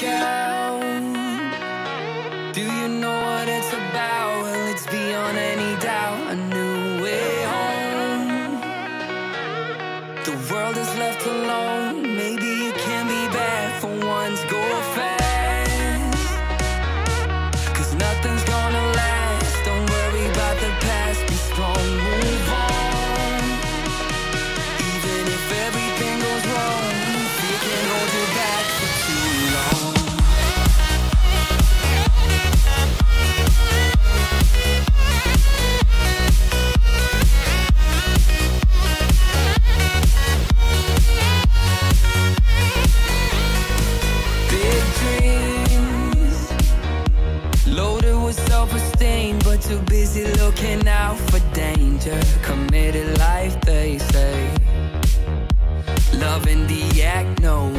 Do you know what it's about? Well, it's beyond any doubt. A new way home. The world is left alone. But too busy looking out for danger. Committed life, they say. Loving the act, no